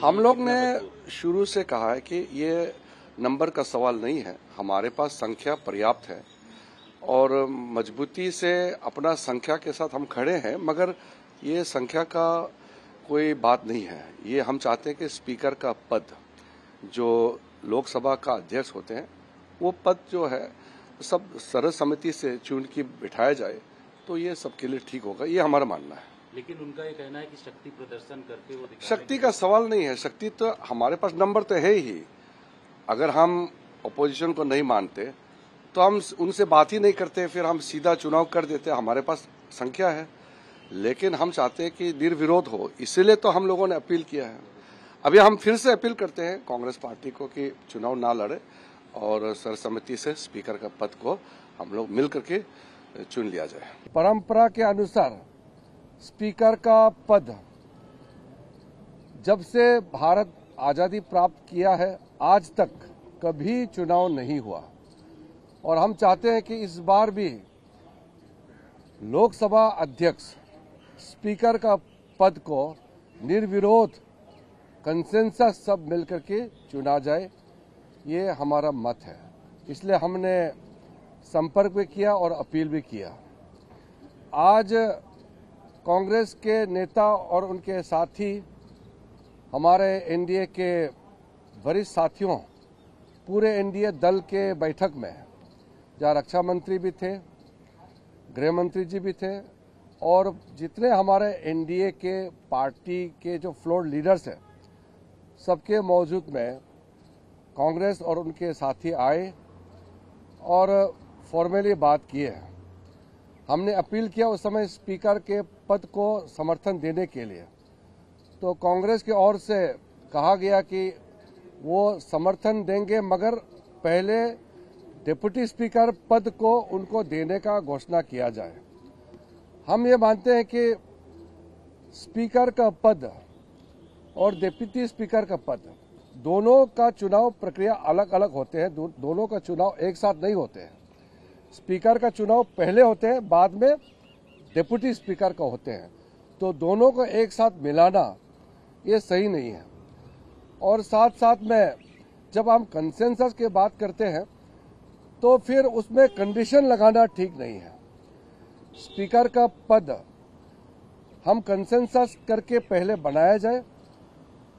हम लोग ने शुरू से कहा है कि ये नंबर का सवाल नहीं है हमारे पास संख्या पर्याप्त है और मजबूती से अपना संख्या के साथ हम खड़े हैं मगर ये संख्या का कोई बात नहीं है। ये हम चाहते हैं कि स्पीकर का पद जो लोकसभा का अध्यक्ष होते हैं वो पद जो है सब सर्व समिति से चुन के बिठाया जाए तो ये सबके लिए ठीक होगा। ये हमारा मानना है। लेकिन उनका ये कहना है कि शक्ति प्रदर्शन करके वो शक्ति का सवाल नहीं है। शक्ति तो हमारे पास नंबर तो है ही। अगर हम अपोजिशन को नहीं मानते तो हम उनसे बात ही नहीं करते फिर हम सीधा चुनाव कर देते। हमारे पास संख्या है। लेकिन हम चाहते हैं कि निर्विरोध हो। इसीलिए तो हम लोगों ने अपील किया है। अभी हम फिर से अपील करते हैं कांग्रेस पार्टी को कि चुनाव ना लड़े और सर्वसम्मति से स्पीकर का पद को हम लोग मिल करके चुन लिया जाए। परंपरा के अनुसार स्पीकर का पद, जब से भारत आज़ादी प्राप्त किया है, आज तक कभी चुनाव नहीं हुआ। और हम चाहते हैं कि इस बार भी लोकसभा अध्यक्ष स्पीकर का पद को निर्विरोध कंसेंसस सब मिलकर के चुना जाए, ये हमारा मत है। इसलिए हमने संपर्क भी किया और अपील भी किया। आज कांग्रेस के नेता और उनके साथी, हमारे एनडीए के वरिष्ठ साथियों, पूरे एनडीए दल के बैठक में जहाँ रक्षा मंत्री भी थे, गृह मंत्री जी भी थे, और जितने हमारे एनडीए के पार्टी के जो फ्लोर लीडर्स हैं, सबके मौजूद में कांग्रेस और उनके साथी आए और फॉर्मली बात किए हैं। हमने अपील किया उस समय स्पीकर के पद को समर्थन देने के लिए। तो कांग्रेस की ओर से कहा गया कि वो समर्थन देंगे मगर पहले डिप्टी स्पीकर पद को उनको देने का घोषणा किया जाए। हम ये मानते हैं कि स्पीकर का पद और डिप्टी स्पीकर का पद दोनों का चुनाव प्रक्रिया अलग अलग होते हैं दो, दोनों का चुनाव एक साथ नहीं होते हैं। स्पीकर का चुनाव पहले होते हैं, बाद में डिप्टी स्पीकर का होते हैं। तो दोनों को एक साथ मिलाना, ये सही नहीं है। और साथ साथ में जब हम कंसेंसस की बात करते हैं तो फिर उसमें कंडीशन लगाना ठीक नहीं है। स्पीकर का पद हम कंसेंसस करके पहले बनाया जाए,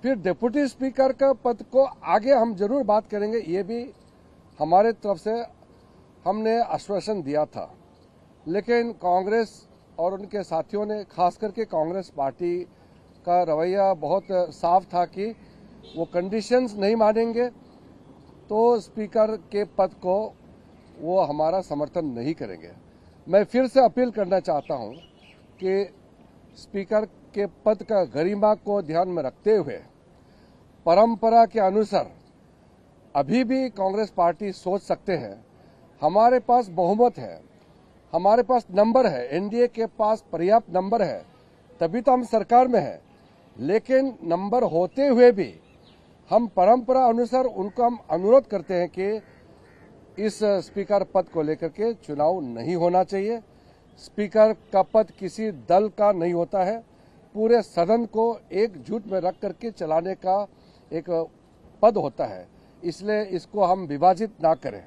फिर डिप्टी स्पीकर का पद को आगे हम ज़रूर बात करेंगे, ये भी हमारे तरफ़ से हमने आश्वासन दिया था। लेकिन कांग्रेस और उनके साथियों ने, खास करके कांग्रेस पार्टी का रवैया बहुत साफ़ था कि वो कंडीशंस नहीं मानेंगे तो स्पीकर के पद को वो हमारा समर्थन नहीं करेंगे। मैं फिर से अपील करना चाहता हूँ कि स्पीकर के पद का गरिमा को ध्यान में रखते हुए परंपरा के अनुसार अभी भी कांग्रेस पार्टी सोच सकते हैं हमारे पास बहुमत है, हमारे पास नंबर है, एनडीए के पास पर्याप्त नंबर है, तभी तो हम सरकार में है। लेकिन नंबर होते हुए भी हम परंपरा अनुसार उनको हम अनुरोध करते हैं कि इस स्पीकर पद को लेकर के चुनाव नहीं होना चाहिए। स्पीकर का पद किसी दल का नहीं होता है। पूरे सदन को एकजुट में रख करके चलाने का एक पद होता है। इसलिए इसको हम विभाजित ना करें।